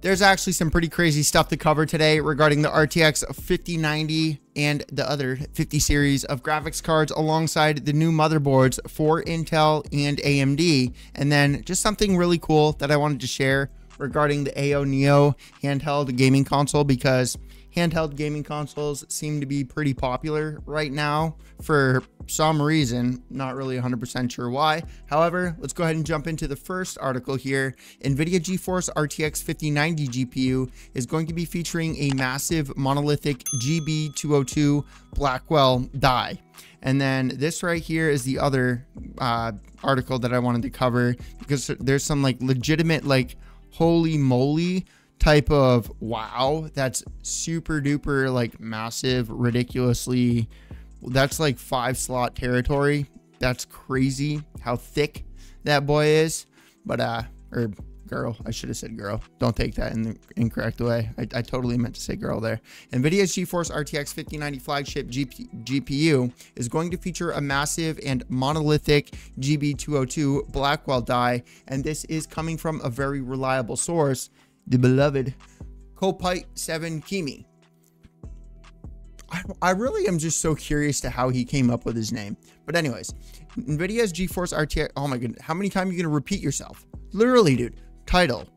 there's actually some pretty crazy stuff to cover today regarding the RTX 5090 and the other 50 series of graphics cards alongside the new motherboards for Intel and AMD. And then just something really cool that I wanted to share regarding the AYANEO handheld gaming console because handheld gaming consoles seem to be pretty popular right now for some reason. Not really 100% sure why. However, let's go ahead and jump into the first article here. NVIDIA GeForce RTX 5090 GPU is going to be featuring a massive monolithic GB202 Blackwell die. And then this right here is the other uh, article that I wanted to cover because there's some like legitimate like holy moly type of wow that's super duper like massive ridiculously that's like five slot territory. That's crazy how thick that boy is. But uh or girl i should have said girl. Don't take that in the incorrect way. I, I totally meant to say girl there. Nvidia's geforce rtx 5090 flagship GP, gpu is going to feature a massive and monolithic gb202 blackwell die and this is coming from a very reliable source the beloved Kopite 7 Kimi. I, I really am just so curious to how he came up with his name. But anyways, NVIDIA's GeForce RTX. Oh my goodness, how many times are you gonna repeat yourself? Literally, dude. Title.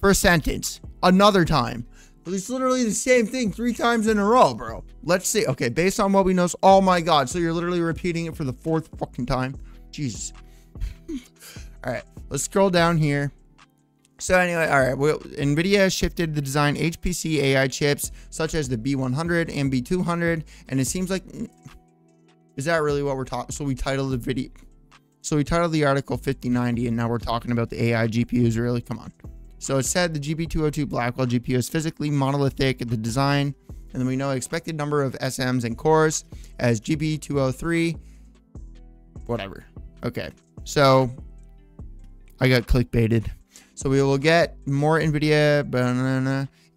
First sentence. Another time. It's literally the same thing three times in a row, bro. Let's see. Okay, based on what we know. Oh my god. So you're literally repeating it for the fourth fucking time. Jesus. all right, let's scroll down here. So anyway, all right, well, NVIDIA shifted the design HPC AI chips such as the B100 and B200, and it seems like, is that really what we're talking? So we titled the video, so we titled the article 5090, and now we're talking about the AI GPUs, really? Come on. So it said the GB202 Blackwell GPU is physically monolithic in the design, and then we know expected number of SMs and cores as GB203, whatever. Okay, so I got clickbaited. So we will get more NVIDIA,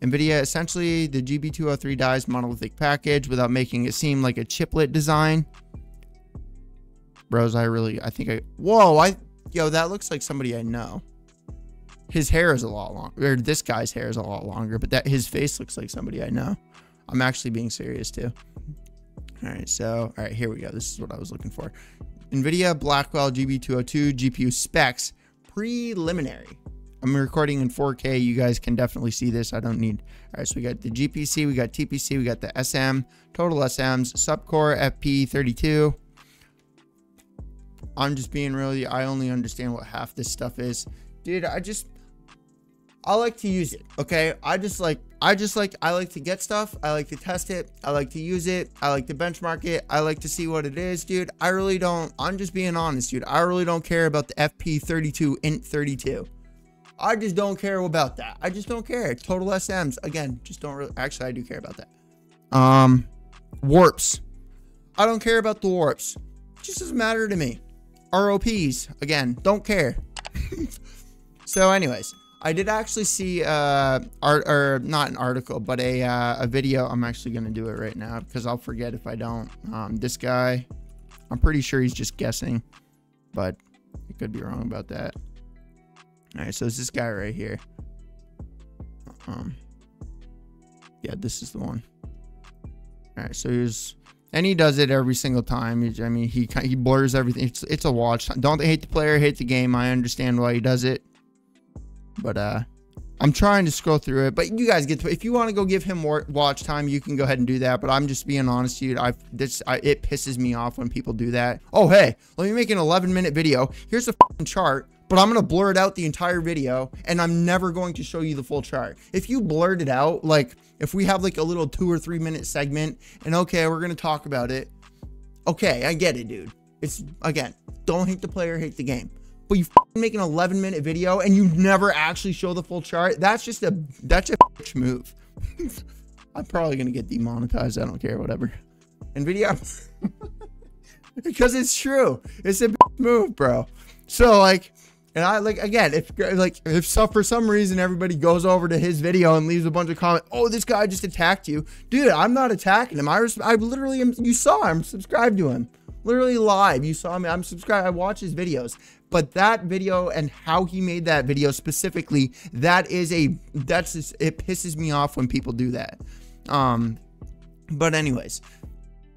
NVIDIA essentially the GB203 dies monolithic package without making it seem like a chiplet design. Bros, I really, I think I, whoa, I, yo, that looks like somebody I know. His hair is a lot longer, or this guy's hair is a lot longer, but that his face looks like somebody I know. I'm actually being serious too. All right, so, all right, here we go. This is what I was looking for. NVIDIA Blackwell GB202 GPU specs preliminary. I'm recording in 4K. You guys can definitely see this. I don't need. All right, so we got the GPC, we got TPC, we got the SM, total SMs, subcore FP32. I'm just being really, I only understand what half this stuff is. Dude, I just, I like to use it. Okay. I just like, I just like, I like to get stuff. I like to test it. I like to use it. I like to benchmark it. I like to see what it is, dude. I really don't, I'm just being honest, dude. I really don't care about the FP32 int 32. I just don't care about that. I just don't care. Total SMs, again, just don't really. Actually, I do care about that. Um, warps. I don't care about the warps. It just doesn't matter to me. ROPs, again, don't care. so, anyways, I did actually see uh art or not an article, but a uh, a video. I'm actually gonna do it right now because I'll forget if I don't. Um, this guy, I'm pretty sure he's just guessing, but I could be wrong about that. All right, so it's this guy right here. Um, yeah, this is the one. All right, so he's and he does it every single time. I mean, he he blurs everything. It's it's a watch. Don't hate the player, hate the game. I understand why he does it, but uh, I'm trying to scroll through it. But you guys get to if you want to go give him more watch time, you can go ahead and do that. But I'm just being honest, dude. I this I, it pisses me off when people do that. Oh hey, let me make an 11 minute video. Here's a chart but I'm going to blur it out the entire video and I'm never going to show you the full chart. If you blurt it out, like if we have like a little two or three minute segment and okay, we're going to talk about it. Okay, I get it, dude. It's again, don't hate the player, hate the game. But you make an 11 minute video and you never actually show the full chart. That's just a, that's a move. I'm probably going to get demonetized. I don't care, whatever. NVIDIA, because it's true. It's a move, bro. So like, and I like again, if like if so, for some reason everybody goes over to his video and leaves a bunch of comments, oh this guy just attacked you, dude. I'm not attacking him. I I literally am. You saw I'm subscribed to him, literally live. You saw me. I'm subscribed. I watch his videos. But that video and how he made that video specifically, that is a that's just, it pisses me off when people do that. Um, but anyways,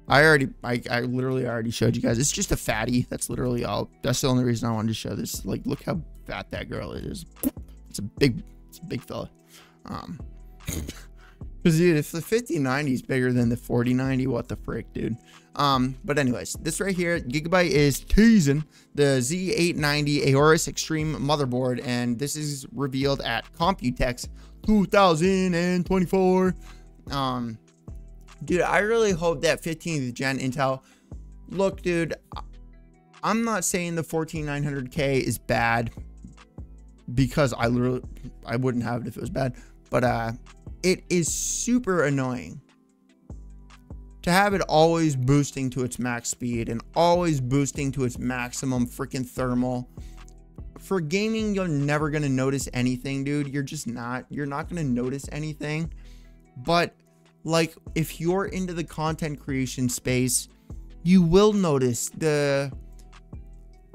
I already, I, I literally already showed you guys. It's just a fatty. That's literally all. That's the only reason I wanted to show this. Like, look how fat that girl is. It's a big, it's a big fella. Um, because dude, if the 5090 is bigger than the 4090, what the frick, dude? Um, but anyways, this right here, Gigabyte is teasing the Z890 Aorus Xtreme motherboard, and this is revealed at Computex 2024. Um, dude, I really hope that 15th gen Intel. Look, dude, I'm not saying the 14900K is bad because I literally I wouldn't have it if it was bad, but uh, it is super annoying to have it always boosting to its max speed and always boosting to its maximum freaking thermal. For gaming, you're never gonna notice anything, dude. You're just not. You're not gonna notice anything. But like if you're into the content creation space, you will notice the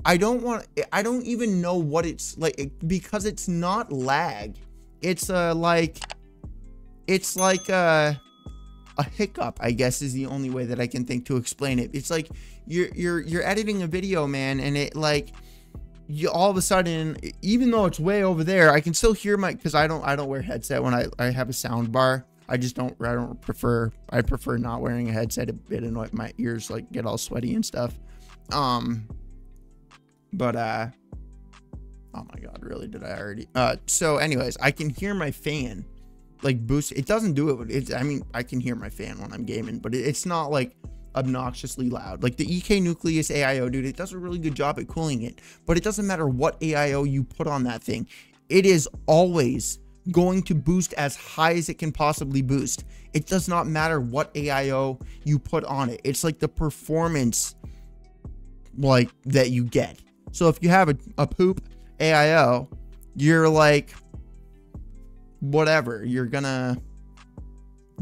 I don't want I don't even know what it's like because it's not lag. It's uh like it's like a a hiccup, I guess is the only way that I can think to explain it. It's like you're you're you're editing a video, man, and it like you all of a sudden even though it's way over there, I can still hear my cuz I don't I don't wear headset when I I have a sound bar. I just don't I don't prefer I prefer not wearing a headset. It, it annoys my ears like get all sweaty and stuff. Um but uh oh my god, really did I already uh so anyways, I can hear my fan like boost it doesn't do it it's I mean, I can hear my fan when I'm gaming, but it's not like obnoxiously loud. Like the EK Nucleus AIO, dude, it does a really good job at cooling it, but it doesn't matter what AIO you put on that thing. It is always going to boost as high as it can possibly boost. It does not matter what AIO you put on it. It's like the performance like that you get. So if you have a, a poop AIO, you're like whatever, you're gonna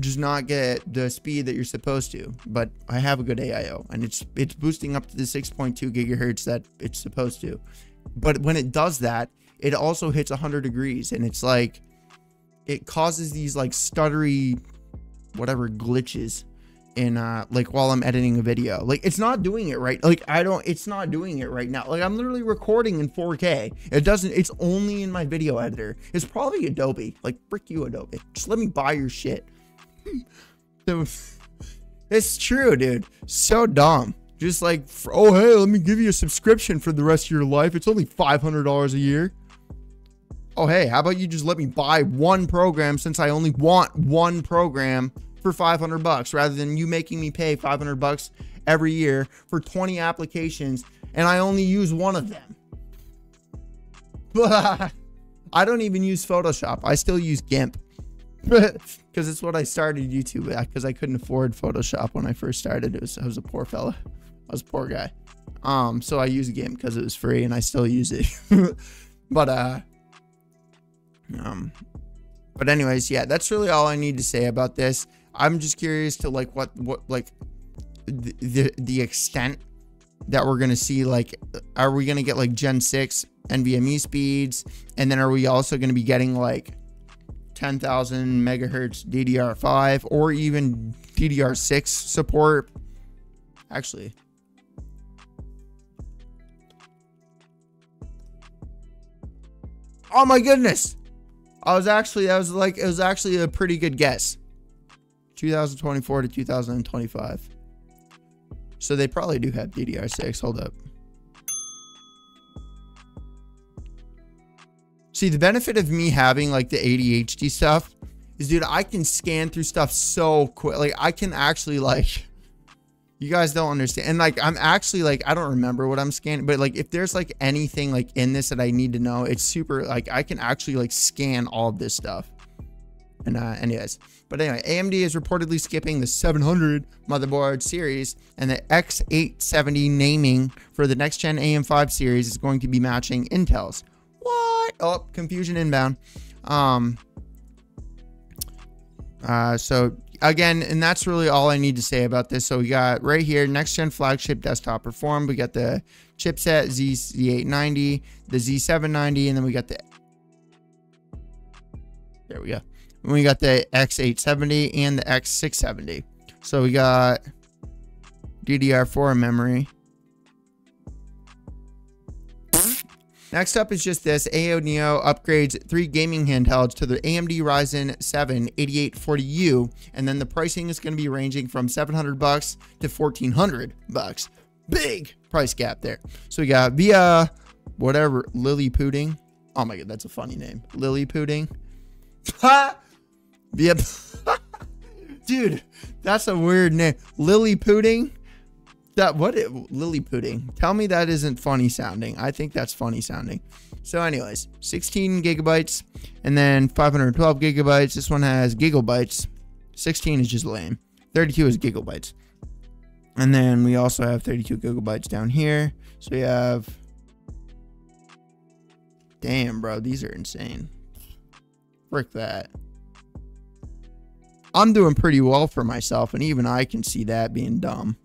just not get the speed that you're supposed to. But I have a good AIO and it's it's boosting up to the 6.2 gigahertz that it's supposed to. But when it does that, it also hits 100 degrees and it's like it causes these like stuttery whatever glitches in uh like while I'm editing a video. Like it's not doing it right. Like I don't it's not doing it right now. Like I'm literally recording in 4K. It doesn't it's only in my video editor. It's probably Adobe. Like frick you Adobe. Just let me buy your shit. So it's true, dude. So dumb. Just like oh hey, let me give you a subscription for the rest of your life. It's only $500 a year oh, hey, how about you just let me buy one program since I only want one program for 500 bucks rather than you making me pay 500 bucks every year for 20 applications and I only use one of them. I don't even use Photoshop. I still use GIMP because it's what I started YouTube at because I couldn't afford Photoshop when I first started. Was, I was a poor fella. I was a poor guy. Um, so I use GIMP because it was free and I still use it. but uh, um, but anyways, yeah, that's really all I need to say about this. I'm just curious to like what what like the the, the extent that we're gonna see. Like, are we gonna get like Gen six NVMe speeds, and then are we also gonna be getting like 10,000 megahertz DDR5 or even DDR6 support? Actually, Oh my goodness. I was actually, I was like, it was actually a pretty good guess. 2024 to 2025. So they probably do have DDR6. Hold up. See, the benefit of me having like the ADHD stuff is, dude, I can scan through stuff so quick. Like, I can actually like you guys don't understand. And like, I'm actually like, I don't remember what I'm scanning, but like, if there's like anything like in this that I need to know, it's super like, I can actually like scan all of this stuff. And uh, anyways, but anyway, AMD is reportedly skipping the 700 motherboard series, and the X870 naming for the next gen AM5 series is going to be matching Intel's. What? Oh, confusion inbound. Um. Uh. So again, and that's really all I need to say about this. So we got right here, next gen flagship desktop perform. We got the chipset Z890, the Z790, and then we got the there we go. We got the X870 and the X670. So we got DDR4 memory. Next up is just this AYANEO upgrades three gaming handhelds to the AMD Ryzen 7 8840U, and then the pricing is going to be ranging from 700 bucks to 1400 bucks. Big price gap there. So we got via whatever Lilliputing. Oh my god, that's a funny name. Lilliputing. via Dude, that's a weird name. Lilliputing that what it, Lilliputing tell me that isn't funny sounding. I think that's funny sounding. So anyways 16 gigabytes and then 512 gigabytes. This one has gigabytes. 16 is just lame. 32 is gigabytes. And then we also have 32 gigabytes down here. So we have damn bro these are insane. Frick that i'm doing pretty well for myself and even i can see that being dumb.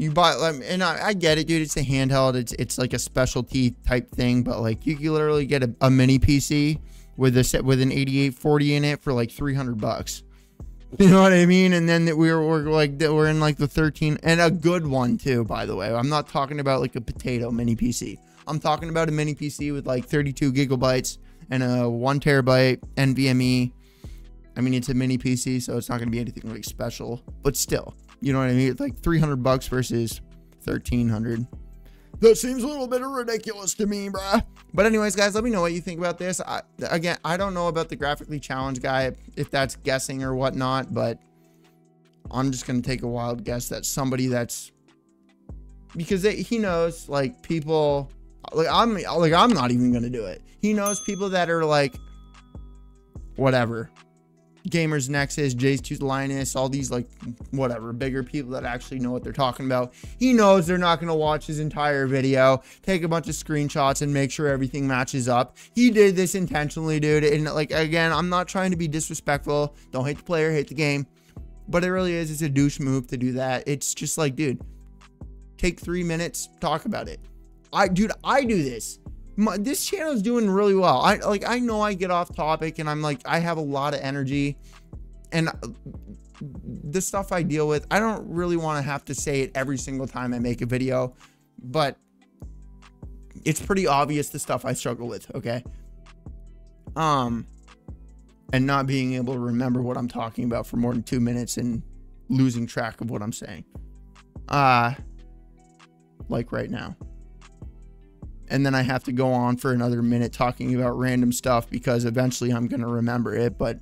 You buy and I, I, get it dude it's a handheld it's it's like a specialty type thing but like you can literally get a, a mini pc with a set with an 8840 in it for like 300 bucks. You know what i mean? And then that we were, we're like that we're in like the 13 and a good one too by the way. I'm not talking about like a potato mini pc i'm talking about a mini pc with like 32 gigabytes and a one terabyte nvme i mean it's a mini pc so it's not going to be anything like special but still you know what I mean? It's like 300 bucks versus 1300. That seems a little bit ridiculous to me, bruh. But anyways, guys, let me know what you think about this. I, again, I don't know about the graphically challenged guy, if that's guessing or whatnot, but I'm just going to take a wild guess that somebody that's because it, he knows like people like I'm like I'm not even to do it. He knows people that are like whatever Gamers Nexus, Jay's Tooth Linus, all these like whatever bigger people that actually know what they're talking about. He knows they're not to watch his entire video, take a bunch of screenshots and make sure everything matches up. He did this intentionally, dude. And like again, I'm not trying to be disrespectful. Don't hate the player, hate the game. But it really is. It's a douche move to do that. It's just like, dude, take three minutes, talk about it. I, dude, I do this my, this channel is doing really well. I like I know I get off topic and I'm like I have a lot of energy and the stuff I deal with, I don't really want to have to say it every single time I make a video, but it's pretty obvious the stuff I struggle with, okay? Um and not being able to remember what I'm talking about for more than 2 minutes and losing track of what I'm saying. Uh like right now and then I have to go on for another minute talking about random stuff because eventually I'm going to remember it, but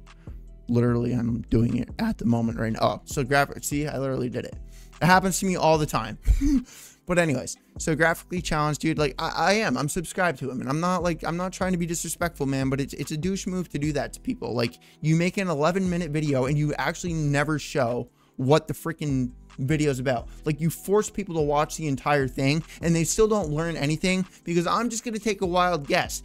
literally I'm doing it at the moment right now. Oh, so graphic, see, I literally did it. It happens to me all the time. but anyways, so graphically challenged, dude, like I, I, am, I'm subscribed to him and I'm not like, I'm not trying to be disrespectful, man, but it's, it's a douche move to do that to people. Like you make an 11 minute video and you actually never show what the freaking videos about. Like you force people to watch the entire thing and they still don't learn anything because I'm just going to take a wild guess.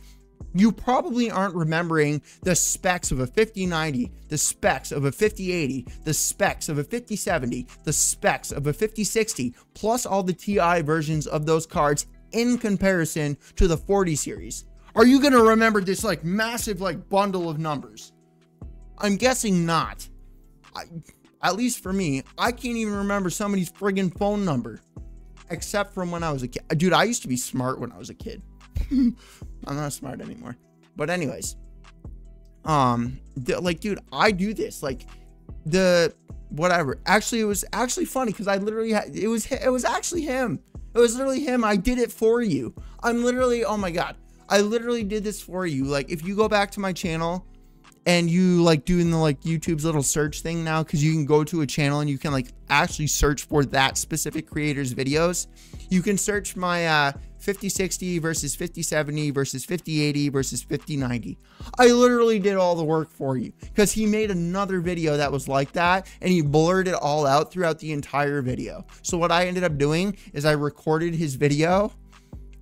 You probably aren't remembering the specs of a 5090, the specs of a 5080, the specs of a 5070, the specs of a 5060, plus all the TI versions of those cards in comparison to the 40 series. Are you going to remember this like massive like bundle of numbers? I'm guessing not. I, at least for me, I can't even remember somebody's friggin' phone number. Except from when I was a kid. Dude, I used to be smart when I was a kid. I'm not smart anymore. But anyways. Um, like, dude, I do this. Like, the whatever. Actually, it was actually funny because I literally had it was it was actually him. It was literally him. I did it for you. I'm literally, oh my god. I literally did this for you. Like, if you go back to my channel and you like doing the like YouTube's little search thing now because you can go to a channel and you can like actually search for that specific creator's videos. You can search my uh 5060 versus 5070 versus 5080 versus 5090. I literally did all the work for you because he made another video that was like that and he blurred it all out throughout the entire video. So what I ended up doing is I recorded his video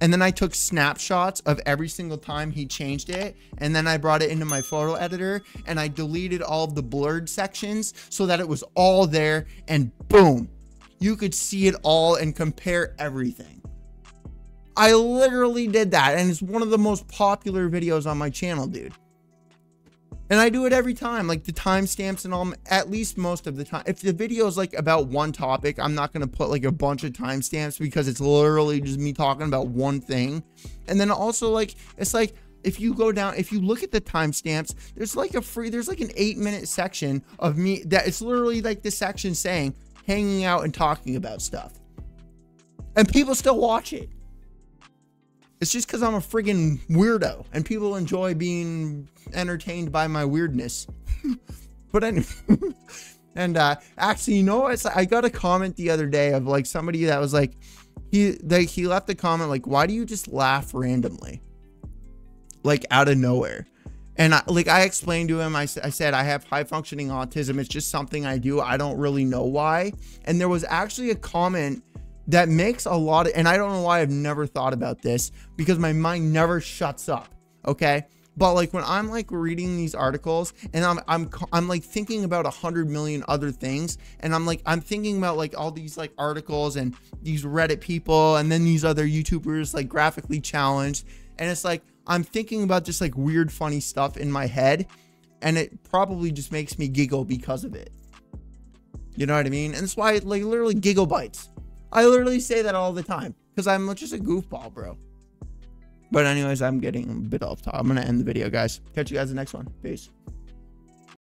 And then I took snapshots of every single time he changed it. And then I brought it into my photo editor and I deleted all of the blurred sections so that it was all there. And boom, you could see it all and compare everything. I literally did that. And it's one of the most popular videos on my channel, dude. And I do it every time, like the timestamps and all, at least most of the time. If the video is like about one topic, I'm not going to put like a bunch of timestamps because it's literally just me talking about one thing. And then also like, it's like, if you go down, if you look at the timestamps, there's like a free, there's like an eight minute section of me that it's literally like the section saying hanging out and talking about stuff. And people still watch it. It's just because I'm a friggin' weirdo and people enjoy being entertained by my weirdness. but anyway, and uh, actually, you know what? I got a comment the other day of like somebody that was like, he like he left a comment like, "Why do you just laugh randomly, like out of nowhere?" And I, like I explained to him, I, I said I have high functioning autism. It's just something I do. I don't really know why. And there was actually a comment that makes a lot of, and I don't know why I've never thought about this because my mind never shuts up. Okay. But like when I'm like reading these articles and I'm I'm I'm like thinking about a hundred million other things and I'm like I'm thinking about like all these like articles and these Reddit people and then these other YouTubers like graphically challenged and it's like I'm thinking about just like weird funny stuff in my head and it probably just makes me giggle because of it. You know what I mean? And that's why like literally giggle bites. I literally say that all the time because I'm just a goofball, bro. But anyways, I'm getting a bit off top. I'm going to end the video, guys. Catch you guys in the next one. Peace.